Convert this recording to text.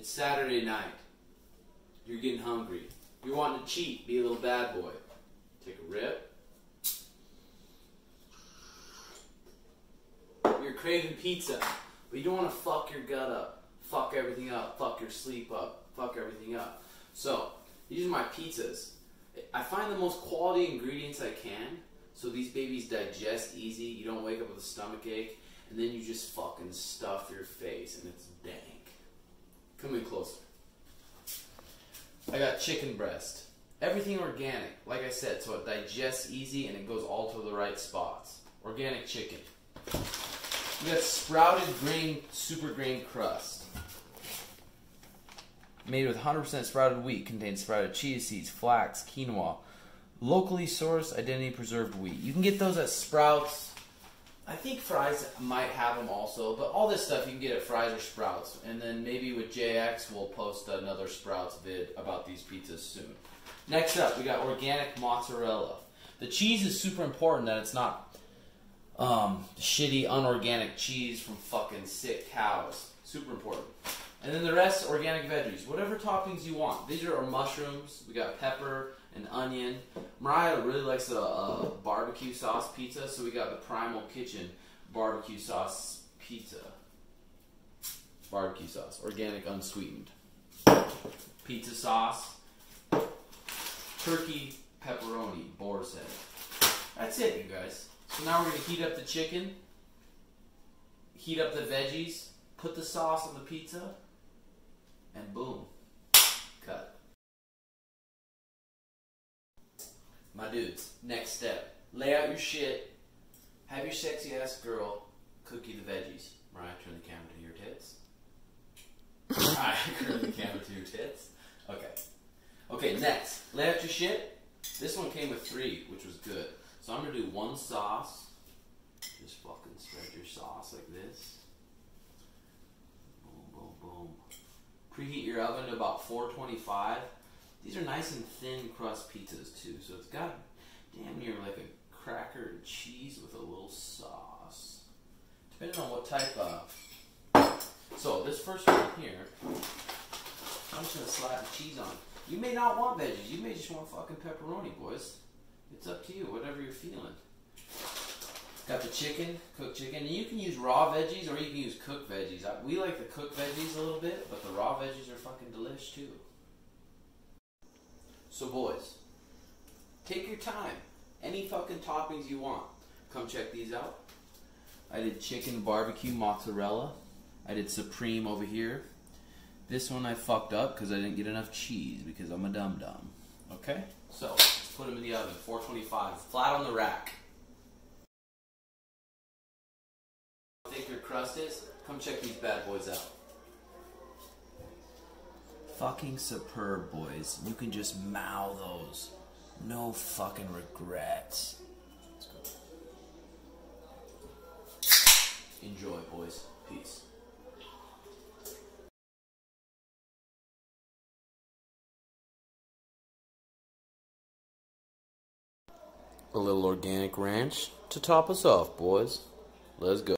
It's Saturday night. You're getting hungry. You're wanting to cheat, be a little bad boy. Take a rip. You're craving pizza, but you don't want to fuck your gut up, fuck everything up, fuck your sleep up, fuck everything up. So, these are my pizzas. I find the most quality ingredients I can, so these babies digest easy. You don't wake up with a stomach ache, and then you just fucking stuff your face, and it's dank. Come in closer. I got chicken breast. Everything organic, like I said, so it digests easy and it goes all to the right spots. Organic chicken. We got sprouted grain, super grain crust. Made with 100% sprouted wheat, contains sprouted chia seeds, flax, quinoa, locally sourced, identity preserved wheat. You can get those at Sprouts. I think Fry's might have them also, but all this stuff you can get at Fry's or Sprouts. And then maybe with JX, we'll post another Sprouts vid about these pizzas soon. Next up, we got organic mozzarella. The cheese is super important that it's not um, shitty, unorganic cheese from fucking sick cows. Super important. And then the rest, organic veggies. Whatever toppings you want. These are our mushrooms. We got pepper and onion. Mariah really likes a, a uh, barbecue sauce pizza, so we got the Primal Kitchen barbecue sauce pizza. Barbecue sauce, organic, unsweetened. Pizza sauce. Turkey pepperoni, boar's head. That's it, you guys. So now we're gonna heat up the chicken, heat up the veggies, put the sauce on the pizza, and boom, My dudes, next step. Lay out your shit, have your sexy ass girl cook you the veggies. Mariah, turn the camera to your tits. Mariah, turn the camera to your tits. Okay. Okay, next. Lay out your shit. This one came with three, which was good. So I'm gonna do one sauce. Just fucking spread your sauce like this. Boom, boom, boom. Preheat your oven to about 425. These are nice and thin crust pizzas too, so it's got damn near like a cracker and cheese with a little sauce. Depending on what type of. So this first one here, I'm just gonna slap the cheese on. You may not want veggies. You may just want fucking pepperoni, boys. It's up to you, whatever you're feeling. Got the chicken, cooked chicken, and you can use raw veggies or you can use cooked veggies. We like the cooked veggies a little bit, but the raw veggies are fucking delish too. So, boys, take your time. Any fucking toppings you want. Come check these out. I did chicken barbecue mozzarella. I did supreme over here. This one I fucked up because I didn't get enough cheese because I'm a dum dum. Okay? So, let's put them in the oven. 425. Flat on the rack. How thick your crust is? Come check these bad boys out. Fucking superb, boys. You can just mow those. No fucking regrets. Enjoy, boys. Peace. A little organic ranch to top us off, boys. Let's go.